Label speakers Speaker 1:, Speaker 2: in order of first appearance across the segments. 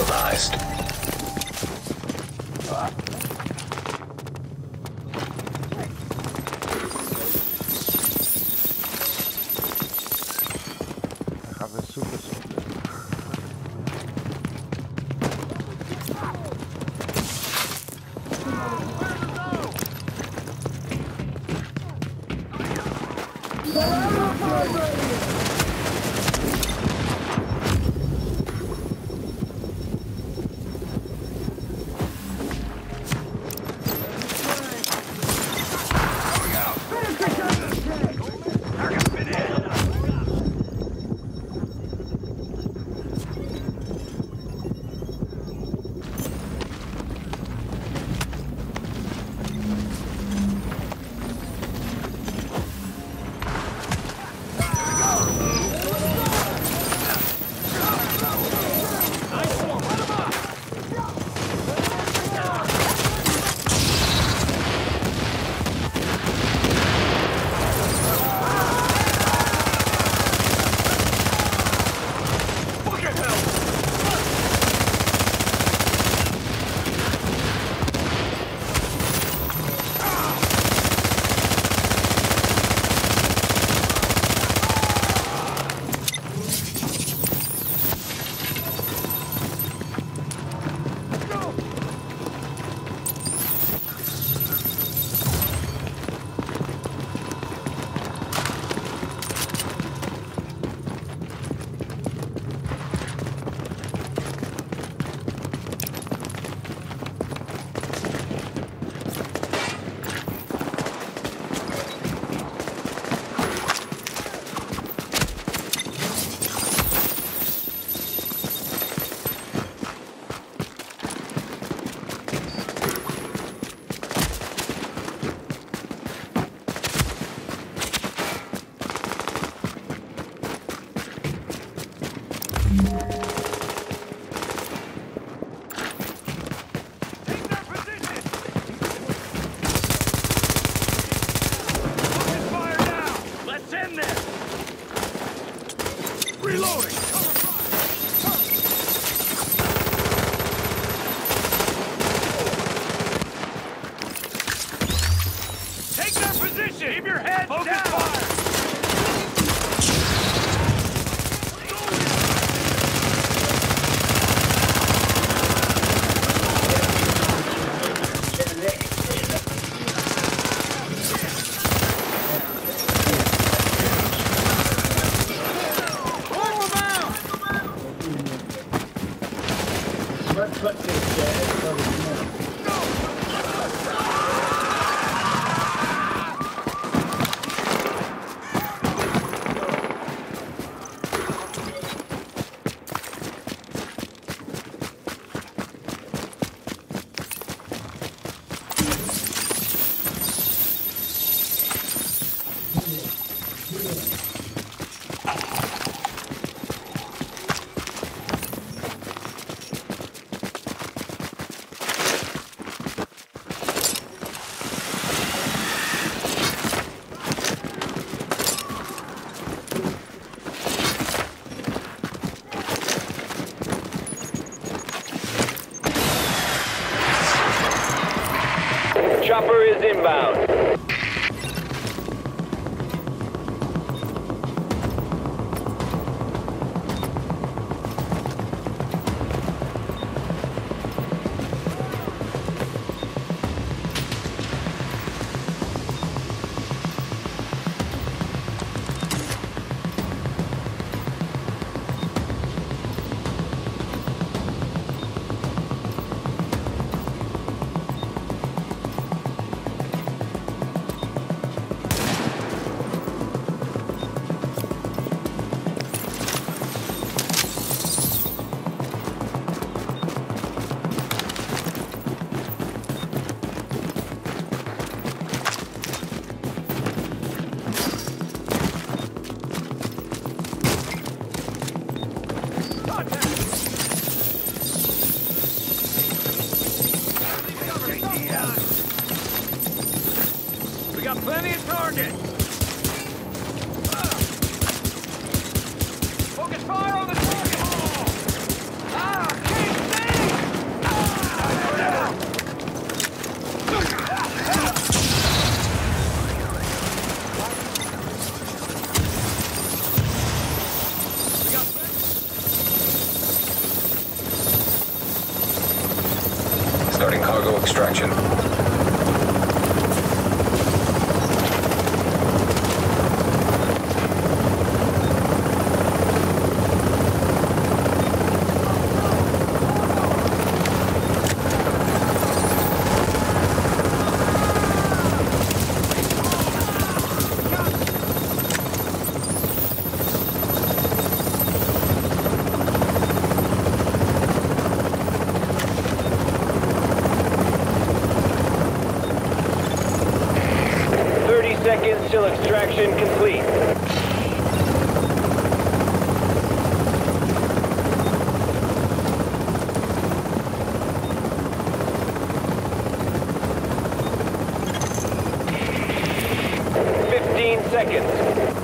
Speaker 1: neutralized.
Speaker 2: Reloading!
Speaker 3: Chopper is inbound.
Speaker 1: Cargo extraction.
Speaker 3: Till extraction complete. Fifteen seconds.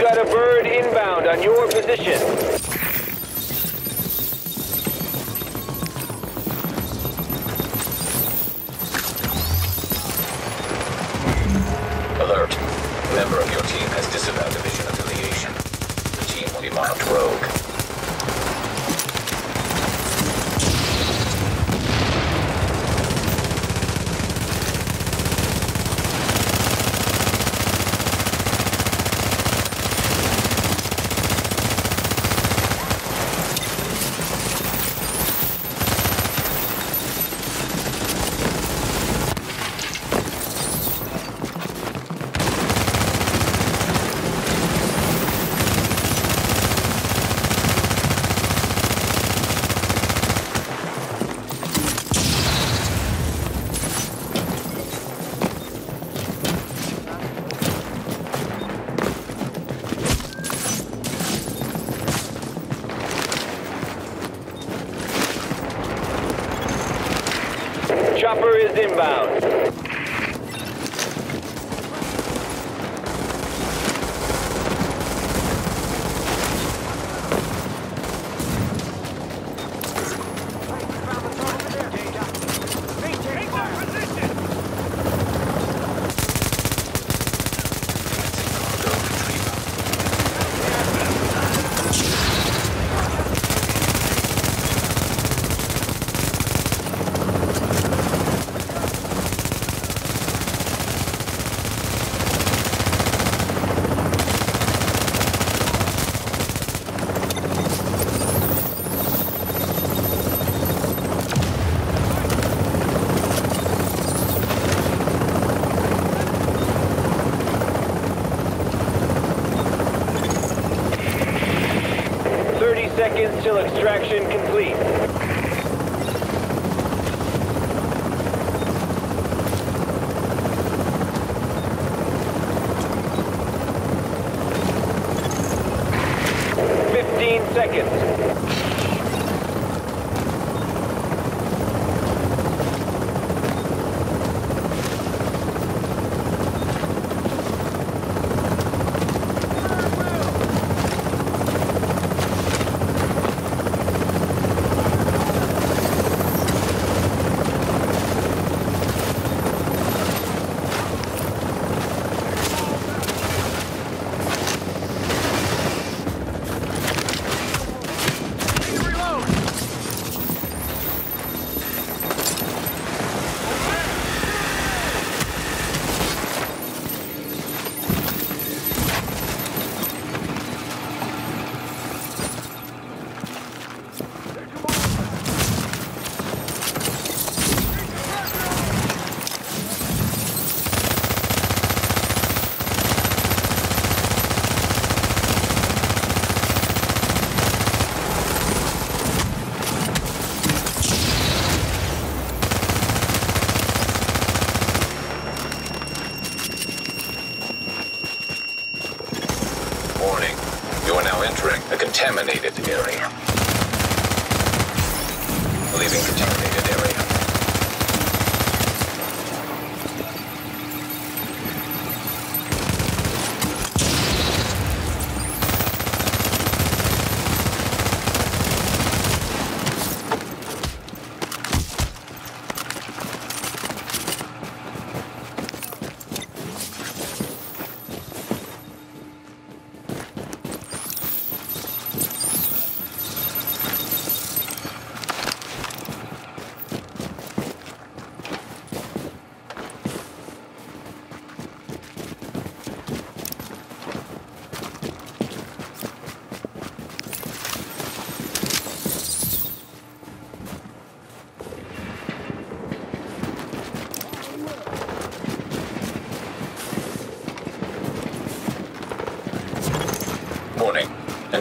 Speaker 3: Got a bird inbound on your position. Extraction complete. Fifteen seconds.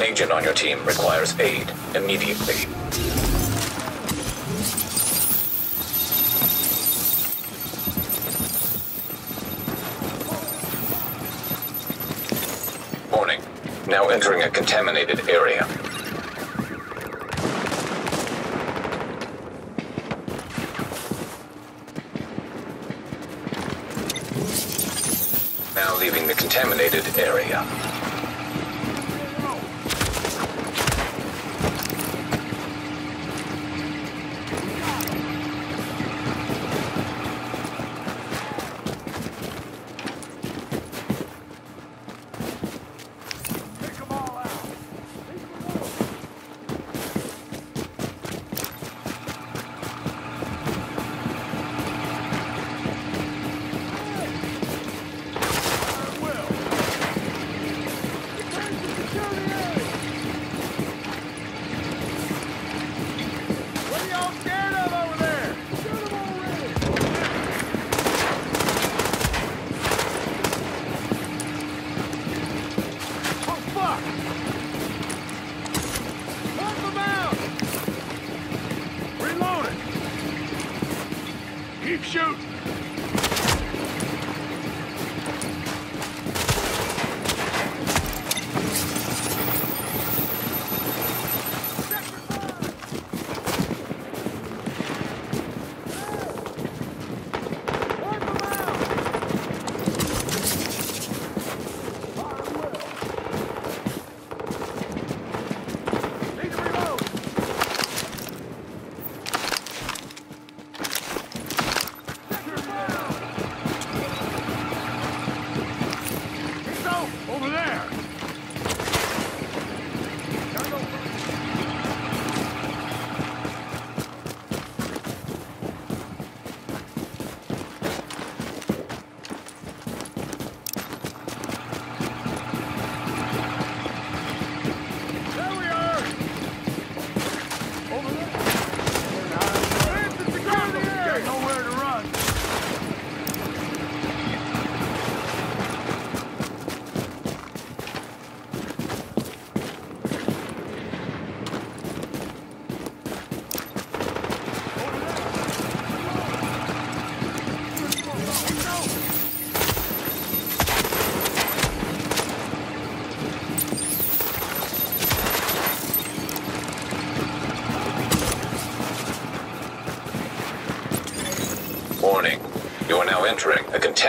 Speaker 1: agent on your team requires aid immediately. Warning. Now entering a contaminated area. Now leaving the contaminated area.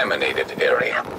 Speaker 1: contaminated area.